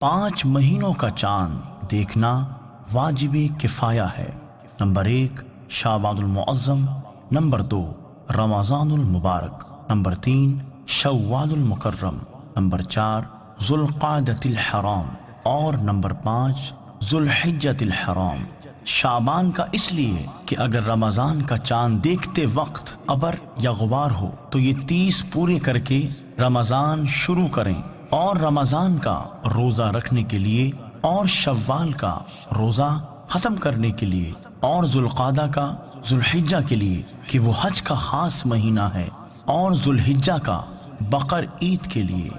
पाँच महीनों का चाँद देखना वाजिब किफ़ाया है। नंबर एक शाबादुल मुअज्जम। नंबर दो, रमज़ानुल मुबारक। नंबर तीन शव्वालुल मुकर्रम। नंबर चार, जुल्क़ादतिल हराम। और नंबर पाँच, जुल्हिज्जतिल हराम। शाबान का इसलिए कि अगर रमज़ान का चाँद देखते वक्त अबर या गुबार हो तो ये तीस पूरे करके रमज़ान शुरू करें। और रमज़ान का रोजा रखने के लिए और शव्वाल का रोजा खत्म करने के लिए और जुल्कादा का, जुल्हिज्जा के लिए कि वो हज का खास महीना है और जुल्हिज्जा का बकर ईद के लिए।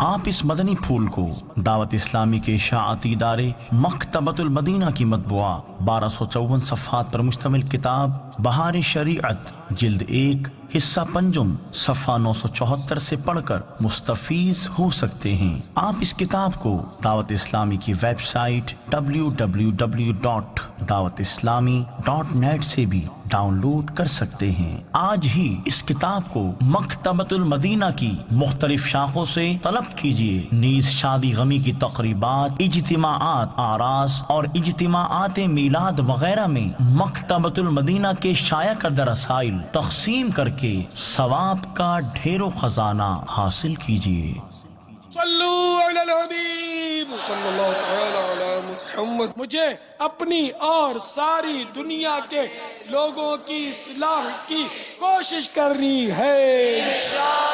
आप इस मदनी फूल को दावत इस्लामी के शाती इदारे मकतबतुल मदीना की मतबुआ बारह सौ चौवन सफ़ात पर मुश्तमिल किताब बहार शरीयत, जिल्द एक, हिस्सा पंजुम, सफ़ा नौ सौ चौहत्तर से पढ़कर मुस्तफ़ीज हो सकते हैं। आप इस किताब को दावत इस्लामी की website W W W dot Dawat Islami dot net से भी डाउनलोड कर सकते हैं। आज ही इस किताब को मकतबतुल मदीना की मुख्तलिफ़ शाखों से तलब कीजिए। नीज शादी गमी की तकरीबात इजतमात आरास और इजतमात मीलाद वगैरह में मकतबतुल मदीना के शाया करदा रसाइल तकसीम करके सवाब का ढेरों खजाना हासिल कीजिए। मुझे अपनी और सारी दुनिया के लोगों की सलाह की कोशिश करनी है। इंशाअल्लाह